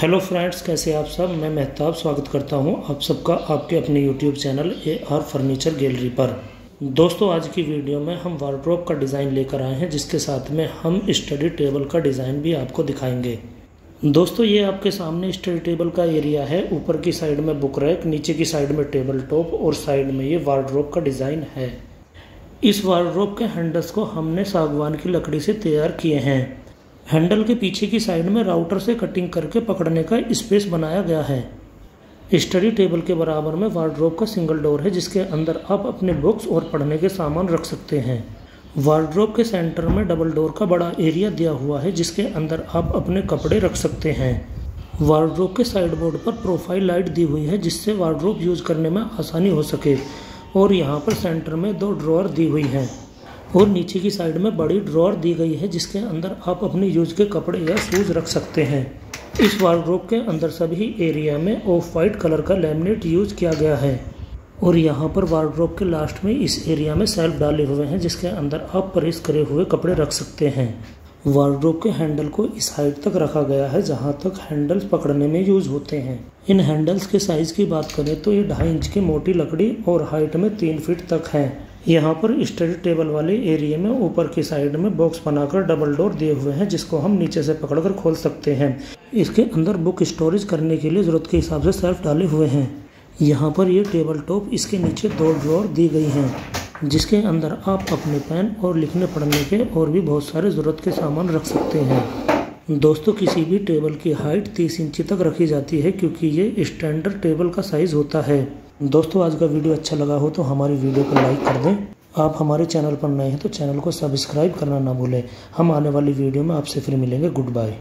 Hello friends कैसे आप सब? मैं मेहताब स्वागत करता हूँ आप सबका आपके अपने YouTube channel A R furniture gallery पर। दोस्तों, आज की वीडियो में हम वार्ड्रोब का डिज़ाइन लेकर आए हैं, जिसके साथ में हम स्टडी टेबल का डिज़ाइन भी आपको दिखाएँगे। दोस्तों, ये आपके सामने स्टडी टेबल का एरिया है। ऊपर की साइड में बुक रैक नीचे की साइड में टेबल टॉप और साइड में ये वार्ड्रोब का डिज़ाइन है। इस वार्ड्रोब के हैंडल्स को हमने सागवान की लकड़ी से तैयार किए हैं। हैंडल के पीछे की साइड में राउटर से कटिंग करके पकड़ने का स्पेस बनाया गया है। स्टडी टेबल के बराबर में वार्ड्रोब का सिंगल डोर है, जिसके अंदर आप अपने बुक्स और पढ़ने के सामान रख सकते हैं। वार्ड्रोब के सेंटर में डबल डोर का बड़ा एरिया दिया हुआ है, जिसके अंदर आप अपने कपड़े रख सकते हैं। वार्ड्रोब के साइड बोर्ड पर प्रोफ़ाइल लाइट दी हुई है, जिससे वार्ड्रोब यूज़ करने में आसानी हो सके। और यहाँ पर सेंटर में दो ड्रॉर दी हुई हैं। और नीचे की साइड में बड़ी ड्रॉर दी गई है जिसके अंदर आप अपने यूज़ के कपड़े या शूज़ रख सकते हैं। इस वार्ड्रोब के अंदर सभी एरिया में ऑफ़ वाइट कलर का लेमिनेट यूज़ किया गया है। और यहाँ पर वार्ड्रोब के लास्ट में इस एरिया में सेल्फ डाले हुए हैं जिसके अंदर आप प्रेस करे हुए कपड़े रख सकते हैं। वार्ड्रोब के हैंडल को इस हाइट तक रखा गया है जहाँ तक हैंडल्स पकड़ने में यूज़ होते हैं। इन हैंडल्स के साइज़ की बात करें तो ये ढाई इंच की मोटी लकड़ी और हाइट में तीन फीट तक है। यहाँ पर स्टडी टेबल वाले एरिया में ऊपर की साइड में बॉक्स बनाकर डबल डोर दिए हुए हैं, जिसको हम नीचे से पकड़कर खोल सकते हैं। इसके अंदर बुक स्टोरेज करने के लिए ज़रूरत के हिसाब से सेल्फ डाले हुए हैं। यहाँ पर ये टेबल टॉप इसके नीचे दो ड्रॉर दी गई हैं, जिसके अंदर आप अपने पेन और लिखने पढ़ने के और भी बहुत सारे ज़रूरत के सामान रख सकते हैं। दोस्तों, किसी भी टेबल की हाइट तीस इंची तक रखी जाती है, क्योंकि ये स्टैंडर्ड टेबल का साइज़ होता है। दोस्तों, आज का वीडियो अच्छा लगा हो तो हमारी वीडियो को लाइक कर दें। आप हमारे चैनल पर नए हैं तो चैनल को सब्सक्राइब करना ना भूलें। हम आने वाली वीडियो में आपसे फिर मिलेंगे। Good bye